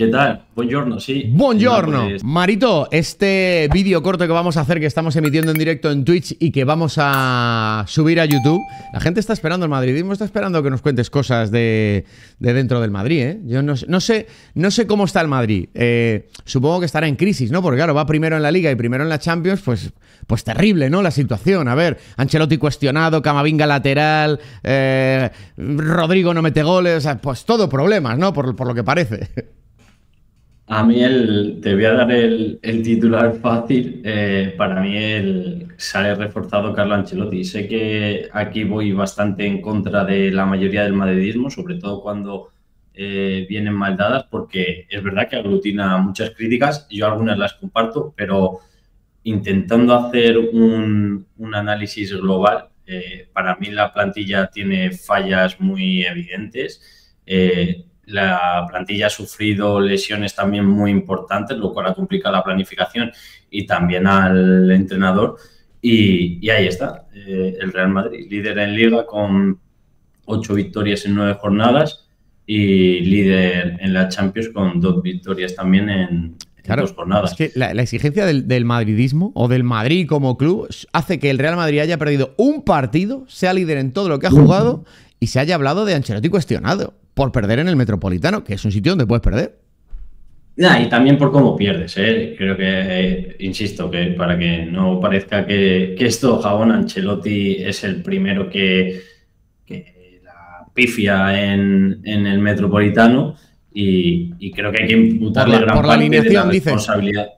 ¿Qué tal? Buongiorno, sí. Buongiorno. Marito, este vídeo corto que vamos a hacer, que estamos emitiendo en directo en Twitch y que vamos a subir a YouTube, la gente está esperando el madridismo, está esperando que nos cuentes cosas de, dentro del Madrid, ¿eh? Yo no, sé, no sé cómo está el Madrid. Eh, supongo que estará en crisis, ¿no? Porque claro, va primero en la Liga y primero en la Champions, pues, pues terrible, ¿no? La situación. A ver, Ancelotti cuestionado, Camavinga lateral, eh, Rodrigo no mete goles, pues todo problemas, ¿no? Por, por lo que parece. A mí el, te voy a dar el, titular fácil. Eh, para mí el, sale reforzado Carlo Ancelotti. Sé que aquí voy bastante en contra de la mayoría del madridismo, sobre todo cuando eh, vienen mal dadas, porque es verdad que aglutina muchas críticas. Yo algunas las comparto, pero intentando hacer un, análisis global, eh, para mí la plantilla tiene fallas muy evidentes la plantilla ha sufrido lesiones también muy importantes, lo cual ha complicado la planificación y también al entrenador. Y, ahí está, eh, el Real Madrid, líder en liga con ocho victorias en nueve jornadas y líder en la Champions con dos victorias también en, dos jornadas. Es que la, exigencia del, del, madridismo o del Madrid como club hace que el Real Madrid haya perdido un partido, sea líder en todo lo que ha jugado y se haya hablado de Ancelotti cuestionado por perder en el Metropolitano, que es un sitio donde puedes perder. y también por cómo pierdes, ¿eh? creo que, eh, insisto, que para que no parezca que, esto, Jabón Ancelotti es el primero que, la pifia en, el Metropolitano y, creo que hay que imputarle gran parte de la responsabilidad.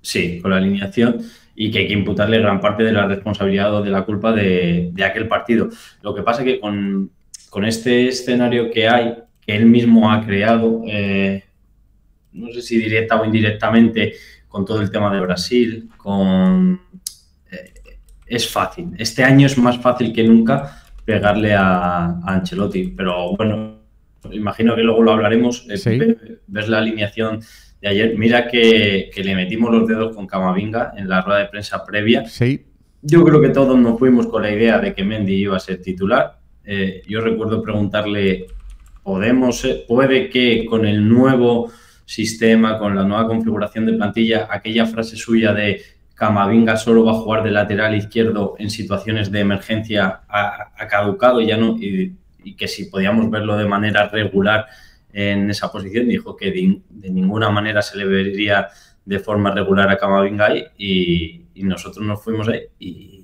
Sí, con la alineación y que hay que imputarle gran parte de la responsabilidad o de la culpa de, de aquel partido. Lo que pasa es que con, con este escenario que hay, que él mismo ha creado, eh, no sé si directa o indirectamente, con todo el tema de Brasil, con... Eh, es fácil. Este año es más fácil que nunca pegarle a, Ancelotti, pero bueno, imagino que luego lo hablaremos. Eh, ves la alineación de ayer. Mira que, le metimos los dedos con Camavinga en la rueda de prensa previa. Sí. Yo creo que todos nos fuimos con la idea de que Mendy iba a ser titular. Eh, yo recuerdo preguntarle, ¿podemos, puede que con el nuevo sistema, con la nueva configuración de plantilla, aquella frase suya de Camavinga solo va a jugar de lateral izquierdo en situaciones de emergencia ha, caducado ya no, y, que si podíamos verlo de manera regular en esa posición, dijo que de, ninguna manera se le vería de forma regular a Camavinga ahí y, y nosotros nos fuimos ahí y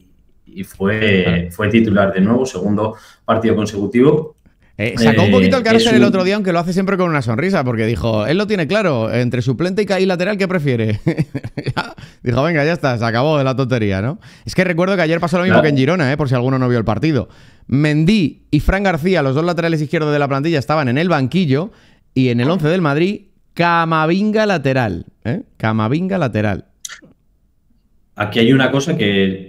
y fue, fue titular de nuevo, segundo partido consecutivo. Eh, sacó un poquito el cárcel el otro día, aunque lo hace siempre con una sonrisa, porque dijo, él lo tiene claro, entre suplente y lateral, ¿qué prefiere? dijo, venga, ya está, se acabó de la tontería, ¿no? Es que recuerdo que ayer pasó lo mismo que en Girona, ¿eh? por si alguno no vio el partido. Mendy y Fran García, los dos laterales izquierdos de la plantilla, estaban en el banquillo y en el 11 del Madrid, Camavinga lateral. ¿eh? Camavinga lateral. Aquí hay una cosa que,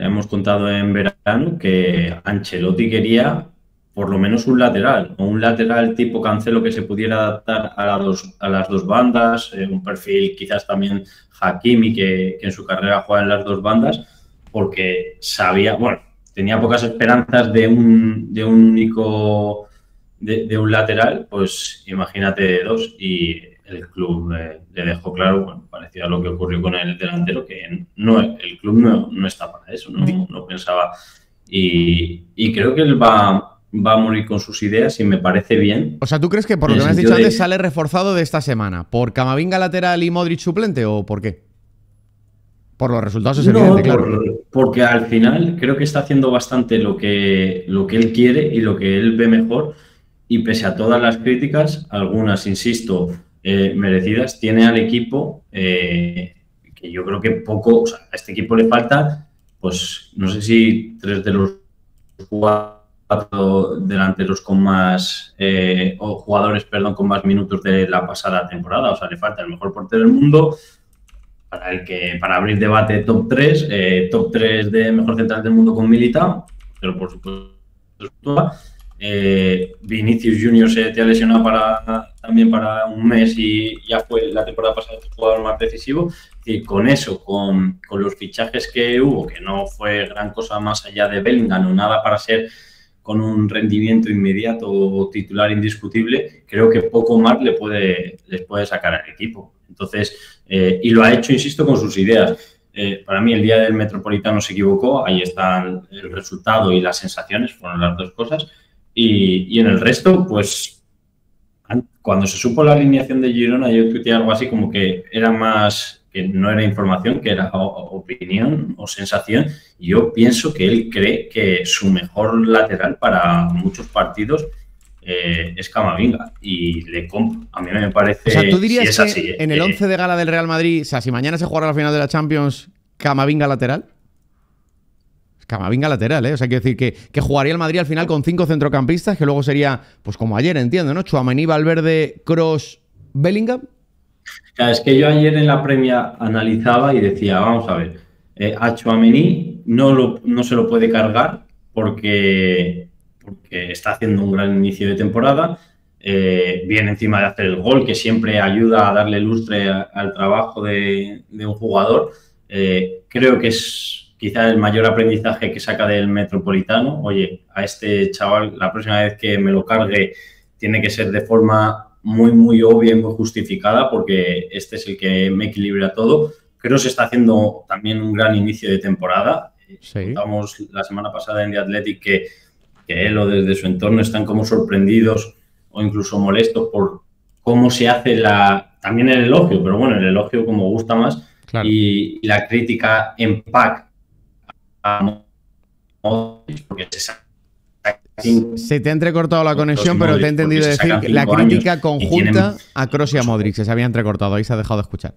hemos contado en verano, que Ancelotti quería por lo menos un lateral, o un lateral tipo Cancelo que se pudiera adaptar a, las dos bandas, eh, un perfil quizás también Hakimi que, en su carrera juega en las dos bandas, porque sabía, bueno, tenía pocas esperanzas de un, de un único, de, de un lateral, pues imagínate dos, y el club le, dejó claro, bueno, parecido a lo que ocurrió con el delantero, que no, el club no, no está para eso, no, pensaba. Y, creo que él va, va a morir con sus ideas y me parece bien. O sea, ¿tú crees que por lo que me has dicho antes sale reforzado de esta semana? ¿Por Camavinga lateral y Modric suplente o por qué? Por los resultados es evidente, claro. porque al final creo que está haciendo bastante lo que, lo que él quiere y lo que él ve mejor. Y pese a todas las críticas, algunas, insisto, eh, merecidas, tiene al equipo eh, que yo creo que poco, a este equipo le falta, pues no sé si tres de los cuatro delanteros con más, eh, o jugadores, perdón, con más minutos de la pasada temporada, o sea, le falta el mejor portero del mundo, para el que para abrir debate top 3, top 3 de mejor central del mundo con Militao, pero por supuesto eh, Vinicius Junior se te ha lesionado para, también para un mes y ya fue la temporada pasada el jugador más decisivo. Y con eso, con, los fichajes que hubo, que no fue gran cosa más allá de Bellingham o nada para ser con un rendimiento inmediato o titular indiscutible, creo que poco más le puede, les puede sacar al equipo. Entonces, eh, y lo ha hecho, insisto, con sus ideas. Eh, para mí el día del Metropolitano se equivocó, ahí están el resultado y las sensaciones, fueron las dos cosas. Y, y en el resto, pues cuando se supo la alineación de Girona, yo tuiteé algo así como que era más que no era información, que era opinión o sensación. Yo pienso que él cree que su mejor lateral para muchos partidos eh, es Camavinga y le compro. A mí me parece. O sea, tú dirías que en el 11 eh, de gala del Real Madrid, o sea, si mañana se juega la final de la Champions, Camavinga lateral. Camavinga lateral, ¿eh? O sea, quiero decir que, jugaría el Madrid al final con cinco centrocampistas, que luego sería, pues como ayer, entiendo, ¿no? Chuamení, Valverde, Cross, Bellingham es que yo ayer en la premia analizaba y decía, vamos a ver, eh, a Chouameni no, no se lo puede cargar porque, porque está haciendo un gran inicio de temporada, eh, viene encima de hacer el gol, que siempre ayuda a darle lustre al trabajo de, un jugador. Eh, creo que es quizá el mayor aprendizaje que saca del Metropolitano. Oye, a este chaval, la próxima vez que me lo cargue, tiene que ser de forma muy, muy obvia y muy justificada porque este es el que me equilibra todo. Creo que se está haciendo también un gran inicio de temporada. Sí. la semana pasada en The Athletic que, que él o desde su entorno están como sorprendidos o incluso molestos por cómo se hace la también el elogio, pero bueno, el elogio como gusta más y, la crítica en pack se se te ha entrecortado la conexión, pero te he entendido decir que la crítica conjunta a Kroos y a Modric. Se había entrecortado, ahí se ha dejado de escuchar.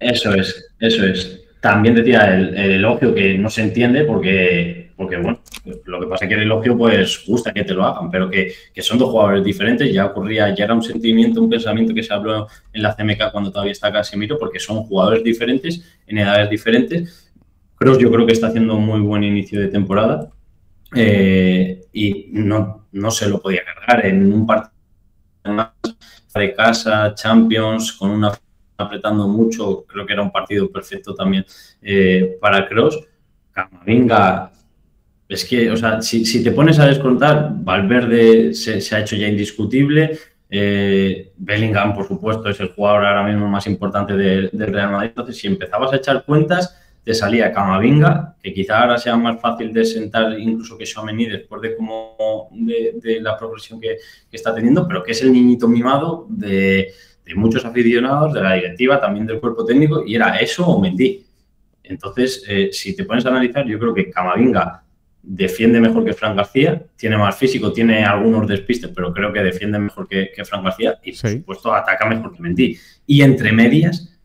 Eso es, eso es. También decía el, elogio que no se entiende porque, porque, bueno, lo que pasa es que el elogio pues gusta que te lo hagan, pero que, son dos jugadores diferentes. Ya ocurría, ya era un sentimiento, un pensamiento que se habló en la CMK cuando todavía está Casemiro, porque son jugadores diferentes, en edades diferentes. Kroos yo creo que está haciendo un muy buen inicio de temporada eh, y no, no se lo podía cargar en un partido de casa, Champions, con una apretando mucho, creo que era un partido perfecto también eh, para Cross. Camavinga, es que, o sea, si, te pones a descontar, Valverde se, ha hecho ya indiscutible. Eh, Bellingham, por supuesto, es el jugador ahora mismo más importante del Real Madrid. Entonces, si empezabas a echar cuentas, te salía Camavinga, que quizá ahora sea más fácil de sentar incluso que Xiaomeni después de, como de, la progresión que, está teniendo, pero que es el niñito mimado de, muchos aficionados, de la directiva, también del cuerpo técnico, y era eso o Mendy. Entonces, eh, si te pones a analizar, yo creo que Camavinga defiende mejor que Fran García, tiene más físico, tiene algunos despistes, pero creo que defiende mejor que, que Fran García y, por supuesto, ataca mejor que Mendy. Y entre medias,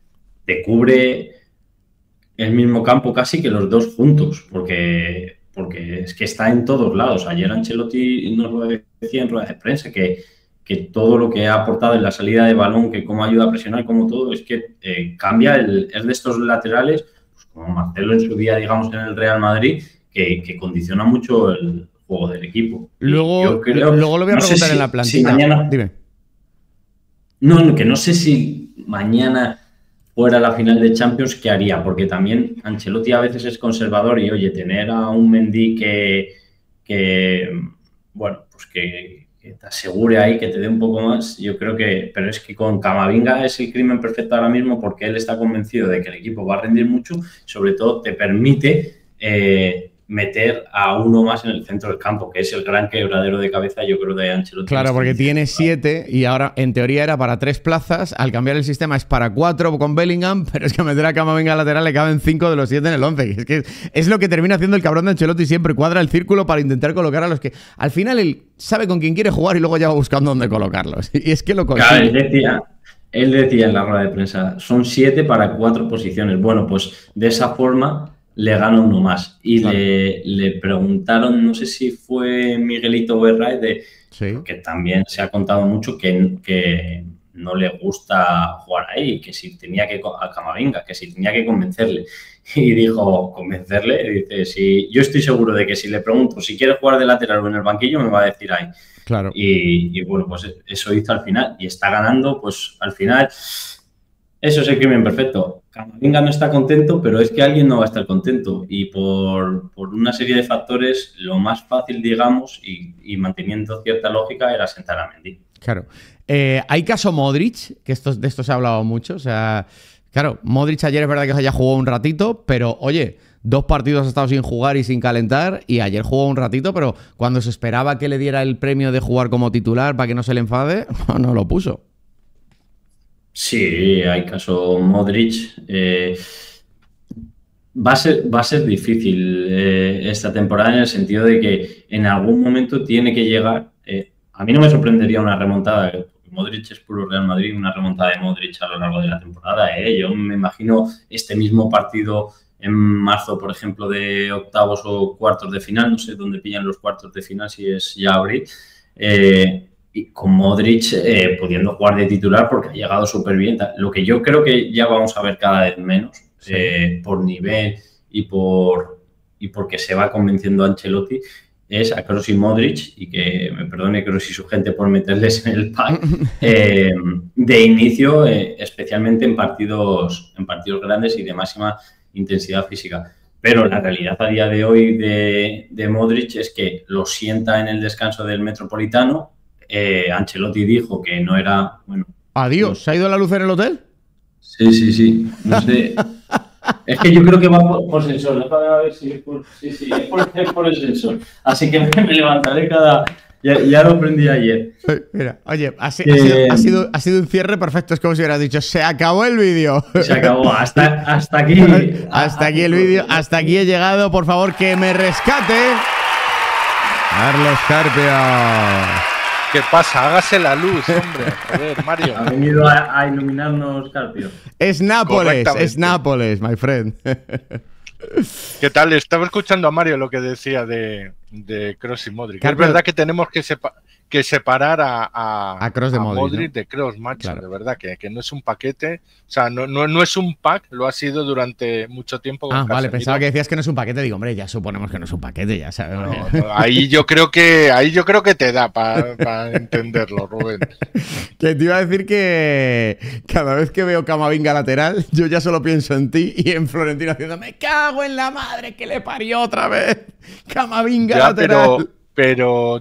te cubre el mismo campo casi que los dos juntos, porque, porque es que está en todos lados. Ayer Ancelotti nos lo decía en rueda de prensa, que, que todo lo que ha aportado en la salida de balón, que cómo ayuda a presionar, como todo, es que eh, cambia, el, es de estos laterales, pues como Marcelo en su día, digamos, en el Real Madrid, que, condiciona mucho el juego del equipo. Luego, luego lo voy a preguntar en la plantilla. mañana, Dime. No, que no sé si mañana fuera la final de Champions, ¿qué haría? Porque también Ancelotti a veces es conservador y, oye, tener a un Mendy que, que bueno, pues que, te asegure ahí, que te dé un poco más, yo creo que, pero es que con Camavinga es el crimen perfecto ahora mismo porque él está convencido de que el equipo va a rendir mucho, sobre todo te permite eh, meter a uno más en el centro del campo, que es el gran quebradero de cabeza, yo creo, de Ancelotti. Claro, porque tiene siete y ahora en teoría era para tres plazas. Al cambiar el sistema es para cuatro con Bellingham, pero es que a meter a Camavinga lateral le caben cinco de los siete en el once. Es que es lo que termina haciendo el cabrón de Ancelotti siempre. Cuadra el círculo para intentar colocar a los que al final él sabe con quién quiere jugar y luego ya va buscando dónde colocarlos. Y es que lo consigue. Claro, él decía, él decía en la rueda de prensa, son siete para cuatro posiciones. Bueno, pues de esa forma le gana uno más. Y le, preguntaron, no sé si fue Miguelito Berray, de, que también se ha contado mucho que, que no le gusta jugar ahí, que si tenía que a Camavinga, que si tenía que convencerle. Y dijo, convencerle, dice, si yo estoy seguro de que si le pregunto si quiere jugar de lateral o en el banquillo, me va a decir ahí. Claro. Y, y bueno, pues eso hizo al final. Y está ganando, pues al final Eso es el crimen perfecto. Camavinga no está contento, pero es que alguien no va a estar contento. Y por, una serie de factores, lo más fácil, digamos, y, manteniendo cierta lógica, era sentar a Mendy. Claro. Eh, hay caso Modric, que esto, de esto se ha hablado mucho. O sea, claro, Modric ayer es verdad que haya jugado un ratito, pero oye, dos partidos ha estado sin jugar y sin calentar y ayer jugó un ratito, pero cuando se esperaba que le diera el premio de jugar como titular para que no se le enfade, no lo puso. Sí, hay caso Modric. Eh, va, a ser, va a ser difícil eh, esta temporada en el sentido de que en algún momento tiene que llegar. Eh, a mí no me sorprendería una remontada. Modric es puro Real Madrid, una remontada de Modric a lo largo de la temporada. Yo me imagino este mismo partido en marzo, por ejemplo, de octavos o cuartos de final. No sé dónde pillan los cuartos de final, si es ya abril con Modric eh, pudiendo jugar de titular porque ha llegado súper bien. Lo que yo creo que ya vamos a ver cada vez menos eh, por nivel y por y porque se va convenciendo a Ancelotti es a Kroos y Modric y que me perdone Kroos y su gente por meterles en el pack eh, de inicio, especialmente en partidos, en partidos grandes y de máxima intensidad física. Pero la realidad a día de hoy de, de Modric es que lo sienta en el descanso del Metropolitano, eh, Ancelotti dijo que no era. Bueno, Adiós, ¿se ha ido la luz en el hotel? Sí, sí, sí. No sé. es que yo creo que va por, sensor. Déjame a ver si es por, sí, sí, es por, el sensor. Así que me levantaré cada. Ya, lo aprendí ayer. Mira, oye, ha, sido, ha, sido, un cierre perfecto. Es como si hubieras dicho, se acabó el vídeo. Se acabó, hasta, hasta aquí. hasta aquí el vídeo, hasta aquí he llegado. Por favor, que me rescate. Carlos Carpio. ¿Qué pasa? Hágase la luz, hombre. Joder, Mario. Ha venido a, iluminarnos Carpio. Es Nápoles, es Nápoles, my friend. ¿Qué tal? Estaba escuchando a Mario lo que decía de, de Cross y Modric. Es verdad que tenemos que separar que separar a, a, Cross de Modric, de Cross, macho, de verdad, que, que, no es un paquete, o sea, no, no, no, es un pack, lo ha sido durante mucho tiempo. ah, vale, pensaba que decías que no es un paquete, digo, hombre, ya suponemos que no es un paquete, ya sabemos. ahí yo creo que ahí yo creo que te da para entenderlo, Rubén. que te iba a decir que cada vez que veo Camavinga lateral, yo ya solo pienso en ti y en Florentino haciendo, me cago en la madre que le parió otra vez. Camavinga lateral. Pero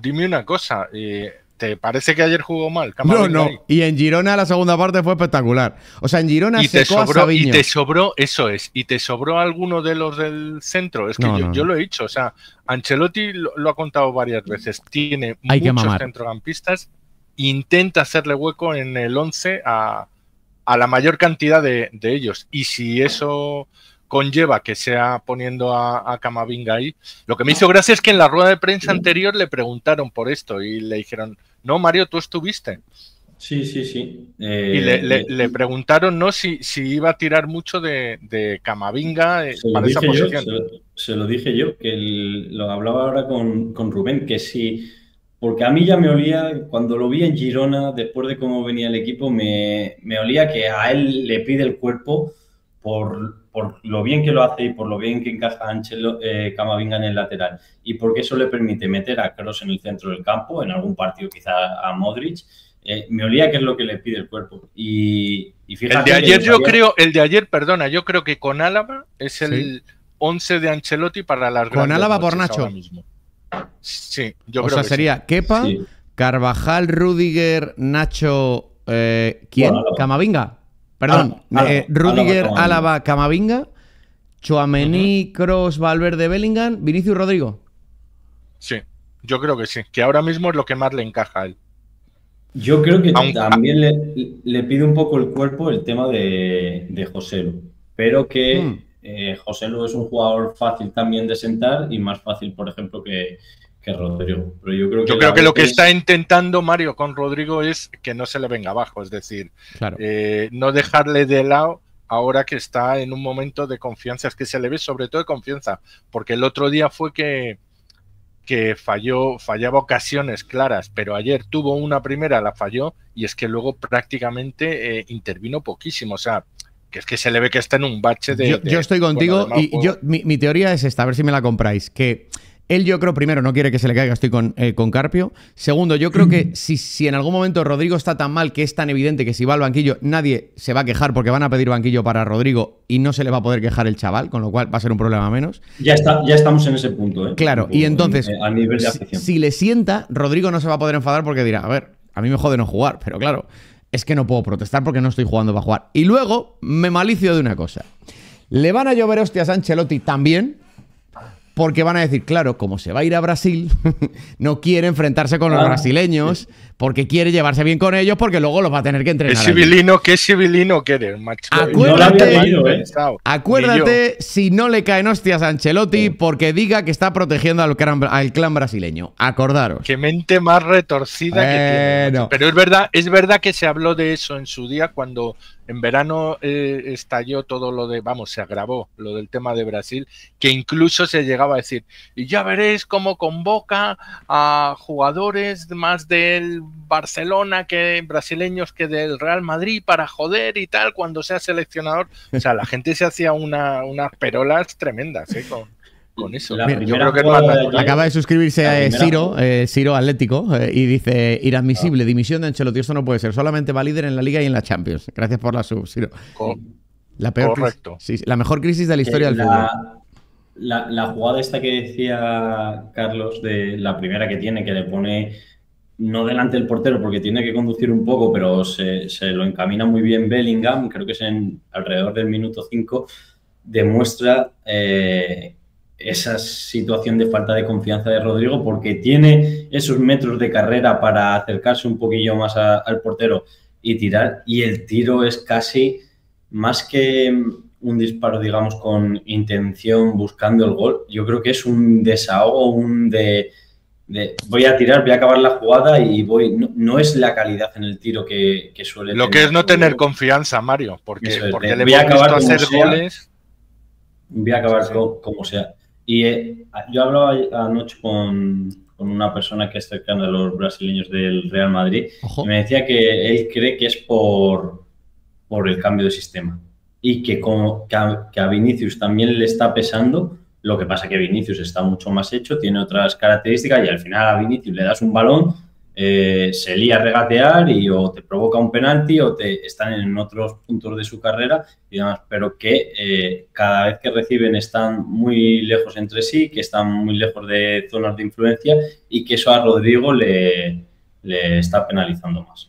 dime una cosa, eh, ¿te parece que ayer jugó mal? no, no. Y en Girona la segunda parte fue espectacular. O sea, en Girona y te sobró, Y te sobró, eso es, y te sobró alguno de los del centro. Es que yo, lo he dicho, o sea, Ancelotti lo, ha contado varias veces. Tiene muchos centrocampistas, intenta hacerle hueco en el 11 a, la mayor cantidad de, de ellos. Y si eso conlleva que sea poniendo a, Camavinga ahí. Lo que me hizo gracia es que en la rueda de prensa anterior le preguntaron por esto y le dijeron, no, Mario, tú estuviste. Sí, sí, sí. y le, eh, preguntaron ¿no? si, si iba a tirar mucho de, Camavinga eh, para esa posición. se, lo, dije yo, que lo hablaba ahora con, Rubén, que sí, porque a mí ya me olía, cuando lo vi en Girona, después de cómo venía el equipo, me, me olía que a él le pide el cuerpo por, por lo bien que lo hace y por lo bien que encaja Anchelo, eh, Camavinga en el lateral y porque eso le permite meter a Kroos en el centro del campo, en algún partido quizá a Modric, eh, me olía que es lo que le pide el cuerpo. Y, fíjate. El de ayer, yo creo, el de ayer, perdona, yo creo que con Álava es el 11 de Ancelotti para las Con Álava por Nacho. Sí, yo o creo sea, sería Kepa, Carvajal, Rudiger, Nacho, eh, ¿quién? Camavinga. Perdón, eh, Rudiger, Álava, Camavinga, Chuamení, Cross, Valverde, Bellingham, Vinicius Rodrigo. Sí, yo creo que sí, que ahora mismo es lo que más le encaja a él. Yo creo que también le, pide un poco el cuerpo el tema de, de José Lu, pero que hmm. eh, José Lu es un jugador fácil también de sentar y más fácil, por ejemplo, que, Rodrigo. Pero yo creo que, yo creo que lo que está intentando Mario con Rodrigo es que no se le venga abajo, es decir, eh, no dejarle de lado ahora que está en un momento de confianza, es que se le ve sobre todo de confianza, porque el otro día fue que, que falló, fallaba ocasiones claras, pero ayer tuvo una primera, la falló, y es que luego prácticamente eh, intervino poquísimo, o sea, que es que se le ve que está en un bache de... Yo, estoy contigo y yo, mi, mi, teoría es esta, a ver si me la compráis, que Él yo creo, primero, no quiere que se le caiga, estoy con, eh, con Carpio. Segundo, yo creo que si, si en algún momento Rodrigo está tan mal que es tan evidente que si va al banquillo nadie se va a quejar porque van a pedir banquillo para Rodrigo y no se le va a poder quejar el chaval, con lo cual va a ser un problema menos. Ya, está, ya estamos en ese punto. ¿eh? Claro, y entonces, si le sienta, Rodrigo no se va a poder enfadar porque dirá, a ver, a mí me jode no jugar, pero claro, es que no puedo protestar porque no estoy jugando para jugar. Y luego me malicio de una cosa. Le van a llover hostias a Ancelotti también, porque van a decir, claro, como se va a ir a Brasil, no quiere enfrentarse con los ah, brasileños, porque quiere llevarse bien con ellos, porque luego los va a tener que entrenar. ¿Qué civilino, qué civilino quiere, macho? Acuérdate, ¿eh? acuérdate si no le caen hostias a Ancelotti porque diga que está protegiendo al clan, brasileño. Acordaros. Qué mente más retorcida que tiene. Pero es verdad, es verdad que se habló de eso en su día cuando en verano eh, estalló todo lo de, vamos, se agravó lo del tema de Brasil, que incluso se llegaba a decir, y ya veréis cómo convoca a jugadores más del Barcelona que brasileños que del Real Madrid para joder y tal cuando sea seleccionador. O sea, la gente se hacía una, unas perolas tremendas ¿eh? con, con eso. yo creo que Acaba de suscribirse a Ciro, eh, Ciro Atlético, eh, y dice: Inadmisible, ah. dimisión de Ancelotti. Esto no puede ser. Solamente va líder en la Liga y en la Champions. Gracias por la sub, Ciro. la peor Correcto. la mejor crisis de la historia del fútbol. La, la, jugada esta que decía Carlos, de la primera que tiene, que le pone no delante del portero porque tiene que conducir un poco, pero se, se lo encamina muy bien Bellingham, creo que es en alrededor del minuto 5, demuestra eh, esa situación de falta de confianza de Rodrigo porque tiene esos metros de carrera para acercarse un poquillo más al portero y tirar y el tiro es casi más que un disparo, digamos, con intención buscando el gol, yo creo que es un desahogo, un de, voy a tirar, voy a acabar la jugada y voy, no, es la calidad en el tiro que, suele Lo que es no tener confianza, Mario, porque, porque le voy a acabar hacer goles. Voy a acabar como sea. Y eh, yo hablaba anoche con, una persona que es cercana a los brasileños del Real Madrid y me decía que él cree que es por, por el cambio de sistema y que, como, que a, Vinicius también le está pesando. Lo que pasa que Vinicius está mucho más hecho, tiene otras características y al final a Vinicius le das un balón eh, se lía a regatear y o te provoca un penalti o te están en otros puntos de su carrera y demás, pero que eh, cada vez que reciben están muy lejos entre sí, que están muy lejos de zonas de influencia y que eso a Rodrigo le, le está penalizando más.